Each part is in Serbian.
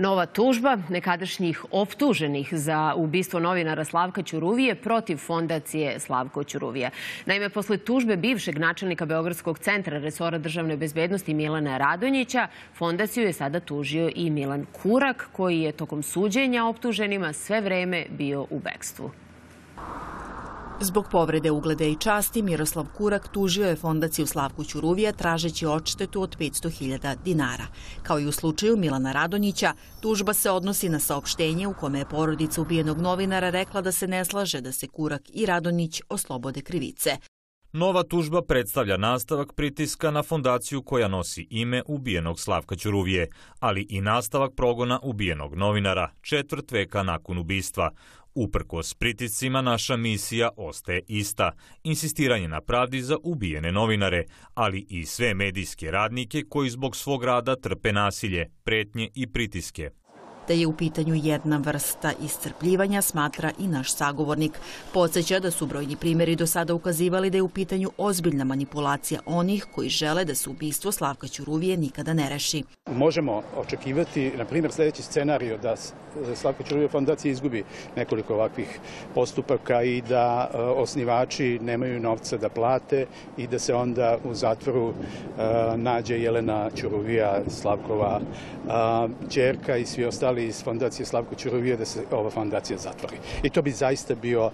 Nova tužba nekadašnjih optuženih za ubistvo novinara Slavka Ćuruvije protiv fondacije Slavko Ćuruvija. Naime, posle tužbe bivšeg načelnika Beogradskog centra resora državne bezbednosti Milana Radonjića, fondaciju je sada tužio i Milan Kurak, koji je tokom suđenja optuženima sve vreme bio u bekstvu. Zbog povrede uglede i časti, Miroslav Kurak tužio je fondaciju Slavku Ćuruvija tražeći odštetu od 500.000 dinara. Kao i u slučaju Milana Radonjića, tužba se odnosi na saopštenje u kome je porodica ubijenog novinara rekla da se ne slaže da se Kurak i Radonjić oslobode krivice. Nova tužba predstavlja nastavak pritiska na fondaciju koja nosi ime ubijenog Slavka Ćuruvije, ali i nastavak progona ubijenog novinara četvrt veka nakon ubistva. Uprkos pritiscima naša misija ostaje ista, insistiranje na pravdi za ubijene novinare, ali i sve medijske radnike koji zbog svog rada trpe nasilje, pretnje i pritiske da je u pitanju jedna vrsta iscrpljivanja, smatra i naš sagovornik. Podseća da su brojni primjeri do sada ukazivali da je u pitanju ozbiljna manipulacija onih koji žele da se ubistvo Slavka Ćuruvije nikada ne reši. Možemo očekivati, na primjer, sljedeći scenario da Slavka Ćuruvije fondacija izgubi nekoliko ovakvih postupaka i da e, osnivači nemaju novca da plate i da se onda u zatvoru e, nađe Jelena Ćuruvija, Slavkova čerka i svi ostali iz fondacije Slavko Ćurovije da se ova fondacija zatvori. I to bi zaista bio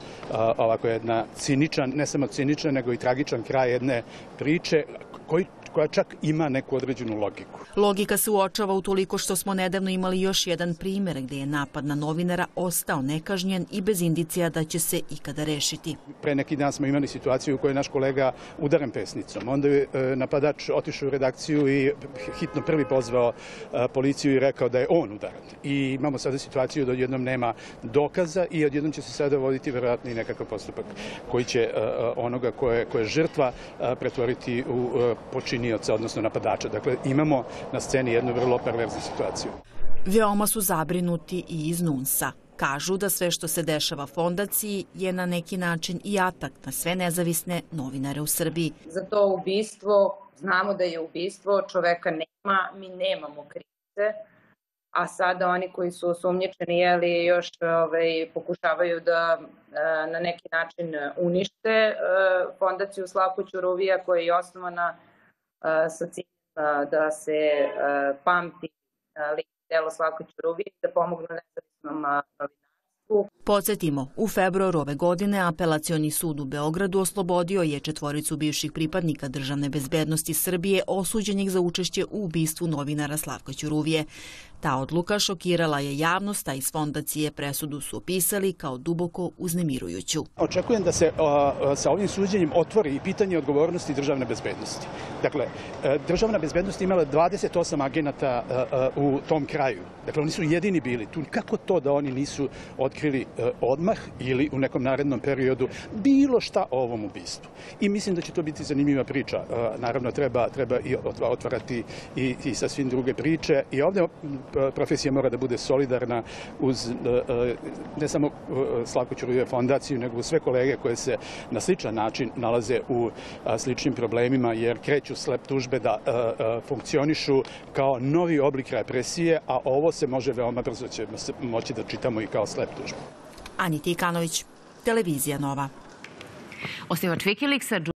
ovako jedna ciničan, ne samo ciničan, nego i tragičan kraj jedne priče koji koja čak ima neku određenu logiku. Logika se uočava u toliko što smo nedavno imali još jedan primjer gdje je napad na novinara ostao nekažnjen i bez indicija da će se ikada rešiti. Pre neki dan smo imali situaciju u kojoj je naš kolega udaren pesnicom. Onda je e, napadač otišao u redakciju i hitno prvi pozvao e, policiju i rekao da je on udaren. I imamo sada situaciju da odjednom nema dokaza i odjednom će se sada voditi verovatno i nekakav postupak koji će e, onoga koje je žrtva pretvoriti u počinjenje počinioca, odnosno napadača. Dakle, imamo na sceni jednu vrlo perverznu situaciju. Veoma su zabrinuti i iz NUNSA. Kažu da sve što se dešava fondaciji je na neki način i atak na sve nezavisne novinare u Srbiji. Za to ubistvo, znamo da je ubistvo, čoveka nema, mi nemamo krivice, a sada oni koji su osumnjičeni jeli, još ovaj, pokušavaju da e, na neki način unište e, fondaciju Slavko Ćuruvija koja je osnovana sa ciljem da se pamti lik delo Slavka Ćurubije da pomognu nezavisnom novinarstvu Podsjetimo, u februaru ove godine apelacioni sud u Beogradu oslobodio je četvoricu bivših pripadnika državne bezbednosti Srbije osuđenih za učešće u ubistvu novinara Slavka Ćuruvije. Ta odluka šokirala je javnost, a iz fondacije presudu su opisali kao duboko uznemirujuću. Očekujem da se sa ovim suđenjem otvori i pitanje odgovornosti državne bezbednosti. Dakle, e, državna bezbednost imala 28 agenata e, e, u tom kraju. Dakle, oni su jedini bili tu. Kako to da oni nisu otkrili odmah ili u nekom narednom periodu bilo šta o ovom ubistvu? I mislim da će to biti zanimljiva priča. Naravno, treba, treba i otvarati i, i sa svim druge priče. I ovdje profesija mora da bude solidarna uz ne samo Slavko Ćuruje fondaciju, nego sve kolege koje se na sličan način nalaze u sličnim problemima, jer kreću slep tužbe da e, e, funkcionišu kao novi oblik represije, a ovo se može veoma brzo moći da čitamo i kao slep tužbe. Anita Ikanović, Televizija Nova. Osnivač Wikileaksa